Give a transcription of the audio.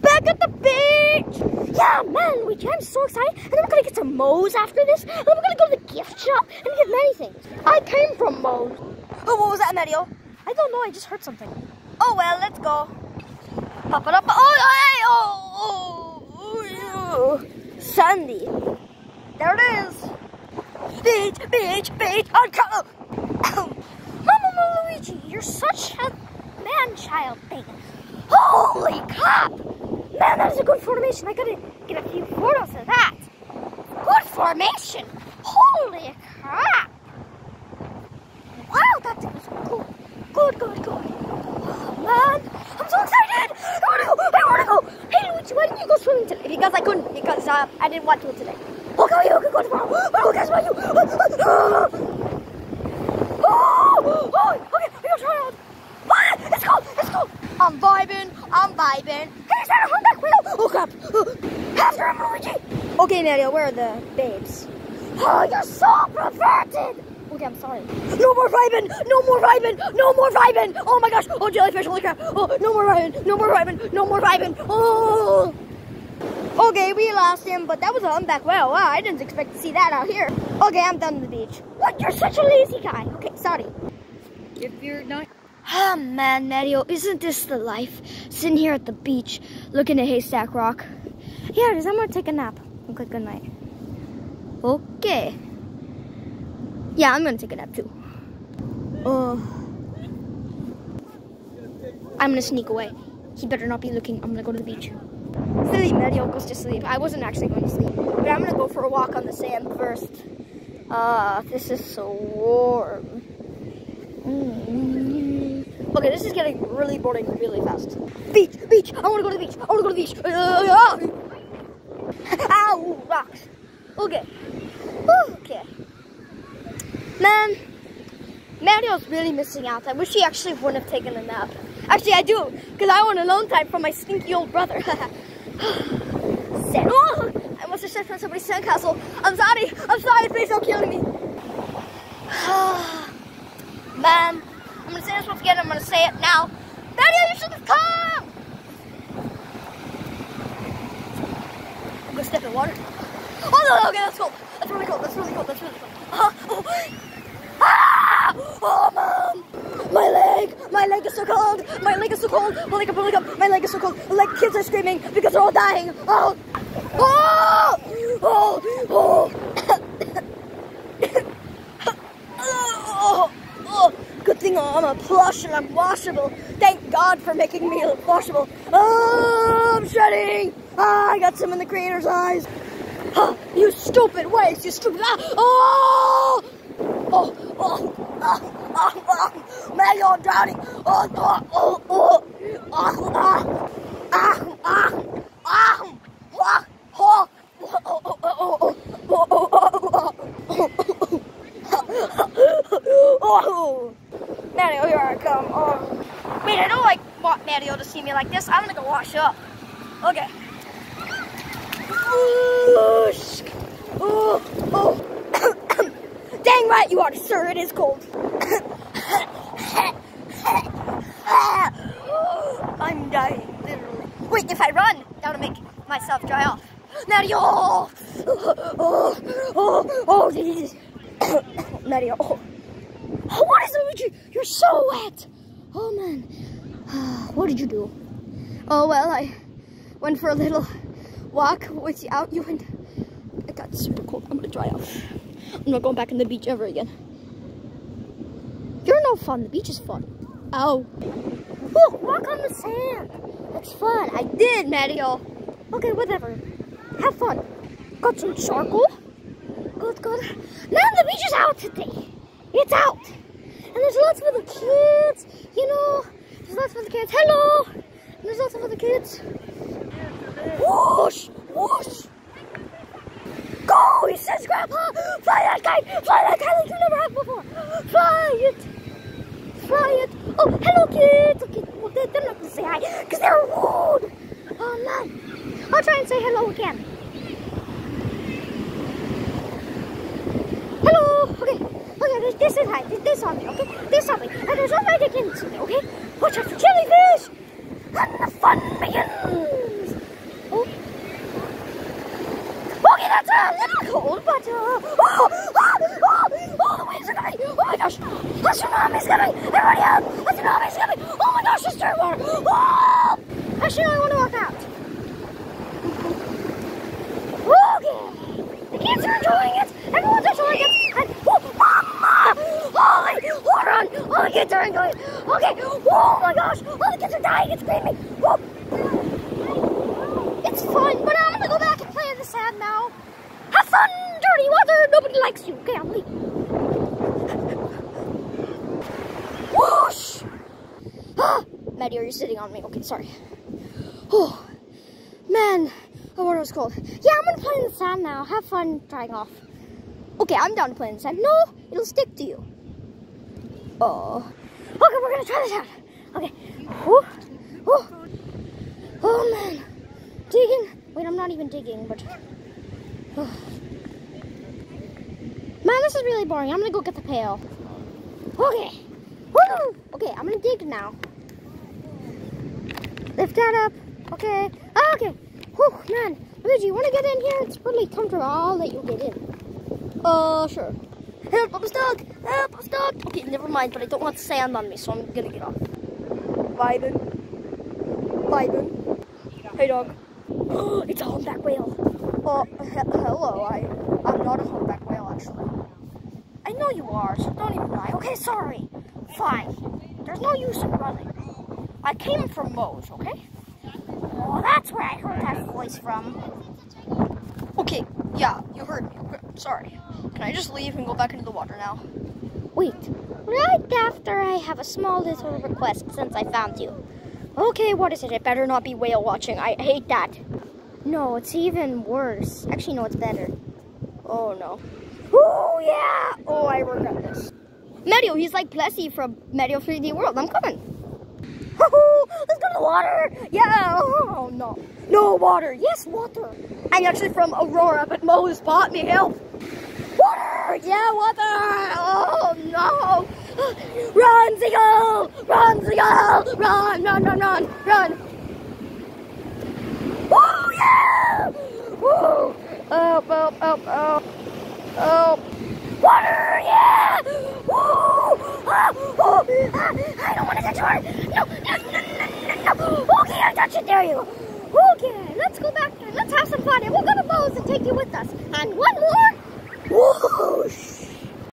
back at the beach. Yeah, man, Luigi, I'm so excited. And then we're gonna get some Moe's after this. And then we're gonna go to the gift shop and get many things. I came from Moe's. Oh, what was that, Mario? I don't know, I just heard something. Oh, well, let's go. Pop it up. Oh, hey, oh, oh, oh, Sandy. There it is. Beach, beach, beach, on color. Mama Luigi, you're such a man-child thing. Holy crap! Man, that is a good formation. I gotta get a few photos of that. Good formation. Holy crap! Wow, that was cool. Good, good, good. Oh, man, I'm so excited. I wanna go. I wanna go. Hey, Luigi, why didn't you go swimming today? Because I couldn't. Because uh, I didn't want to today. Okay, you can go tomorrow. Oh, guess what? You. Oh, okay, we out. Ah, it's cold. It's cold. I'm vibing. I'm vibing. After him, Luigi. Okay, Mario, where are the babes? Oh, you're so perverted. Okay, I'm sorry. No more vibing! No more vibing! No more vibing! Oh my gosh! Oh, jellyfish! Holy crap! Oh, no more vibing! No more vibing! No more vibing! Oh! Okay, we lost him, but that was a humpback whale. Wow, I didn't expect to see that out here. Okay, I'm done with the beach. What? You're such a lazy guy. Okay, sorry. If you're not Ah, man, Mario, isn't this the life? Sitting here at the beach, looking at Haystack Rock. Is. I'm gonna take a nap. Okay, good night. Okay. Yeah, I'm gonna take a nap too. Uh, I'm gonna sneak away. He better not be looking. I'm gonna go to the beach. Silly Mario goes to sleep. I wasn't actually going to sleep, but I'm gonna go for a walk on the sand first. Ah, this is so warm. Mm. Okay, this is getting really boring really fast. Beach, beach. I want to go to the beach. I want to go to the beach. Uh, ah. Ow, rocks. Okay. Okay. Man, Mario's really missing out. I wish he actually wouldn't have taken a nap. Actually, I do, because I want alone time from my stinky old brother. Sand. Oh, I must have stepped on somebody's sandcastle. I'm sorry. I'm sorry. Please don't kill me. Man, I'm gonna say this once again. I'm gonna say it now. Mario, you should have come. I'm gonna step in water. Oh no, okay, that's cool. That's really cool. That's really cool. That's really cool. Uh, oh. Ah! oh man, my leg, my leg is so cold. My leg is so cold. Holy up, holy up. My leg is so cold. Like kids are screaming because they're all dying. Oh, oh, oh. oh, oh. I'm a plush and I'm washable. Thank God for making me washable. Oh, I'm shedding. Ah, I got some in the creator's eyes. Ah, you stupid waste, you stupid. Ah, oh, oh, oh, oh, oh, oh. Maggie, I'm drowning. Oh, oh, oh, oh, oh, ah, ah, ah, ah, ah, oh, oh, oh, oh, oh, oh, oh, Mario, here I come. Oh. Wait, I don't like want Mario to see me like this. I'm gonna go wash up. Okay. Oh, oh. Dang right you are, sir. It is cold. I'm dying, literally. Wait, if I run, that'll make myself dry off. Mario! Oh, oh, oh, oh. Mario. Oh, what is it with you? You're so wet. Oh, man. Ah, what did you do? Oh, well, I went for a little walk without you and it got super cold. I'm gonna dry off. I'm not going back on the beach ever again. You're no fun. The beach is fun. Oh, Look, walk on the sand. It's fun. I did, Mario. Okay, whatever. Have fun. Got some charcoal. Good, good. Man, the beach is out today. It's out. And there's lots of other kids. You know, there's lots of other kids. Hello. And there's lots of other kids. Whoosh, whoosh. Go, he says, Grandpa. Fly that kite. Fly that kite like you never have before. Fly it. Fly it. Oh, hello, kids. Okay, well, they're not to say hi because they're rude. Oh, man. I'll try and say hello again. Hello. Okay. Okay, there's this is high. There's this on me, okay? This on me. And there's one right against me, okay? Watch out for jellyfish! And the fun begins! Oh. Okay, that's a little cold, but uh... Oh! Oh! Oh! Oh! The waves are coming! Oh my gosh! The tsunami's coming! Everybody out! The tsunami's coming! Oh my gosh, the stir water! Oh! Actually, I want to walk out. Okay kids are enjoying it. Everyone's enjoying it. And, oh, mama! Holy, hold on. All the kids are enjoying it. Okay, oh my gosh, all the kids are dying and screaming. Whoa. It's fun, but I'm gonna go back and play in the sand now. Have fun, dirty water. Nobody likes you. Okay, I'm leaving. Whoosh! Ah, Maddie, are you sitting on me? Okay, sorry. Oh, man, water was cold. Yeah, I'm gonna play in the sand now. Have fun drying off. Okay, I'm down to play in the sand. No, it'll stick to you. Oh. Okay, we're gonna try this out. Okay. Whew. Oh man. Digging. Wait, I'm not even digging, but. Oh. Man, this is really boring. I'm gonna go get the pail. Okay. Woo! Okay, I'm gonna dig now. Lift that up. Okay. Oh, okay. Whew, man. Luigi, you wanna get in here? It's really comfortable. I'll let you get in. Uh, sure. Help, I'm stuck. Help, I'm stuck. Okay, never mind, but I don't want sand on me, so I'm gonna get off. Vibin. Vibin. Hey, dog. it's a humpback whale. Oh, he hello. I, I'm not a humpback whale, actually. I know you are, so don't even lie. Okay, sorry. Fine. There's no use in running. I came from Moe's, okay? Oh, that's where I heard that voice from. Okay, yeah, you heard me. Sorry. Can I just leave and go back into the water now? Wait, right after I have a small little request since I found you. Okay, what is it? It better not be whale watching. I hate that. No, it's even worse. Actually, no, it's better. Oh, no. Oh, yeah! Oh, I regret this. Mario, he's like Plessie from Mario 3D World. I'm coming. Let's go to the water. Yeah. Oh, no. No water. Yes, water. I'm actually from Aurora, but Moe's bought me help. Water. Yeah, water. Oh, no. Run, Seagull. Run, Seagull. Run, run, run, run, run. Oh, yeah. Woo. Oh, oh, oh, oh. Oh. Water, yeah! Woo! Ah, oh, ah, No, no, no, no, no, no. Okay, I touch it. There you go. Okay, let's go back there. Let's have some fun. And we'll go to Moe's and take you with us. And one more. Whoosh!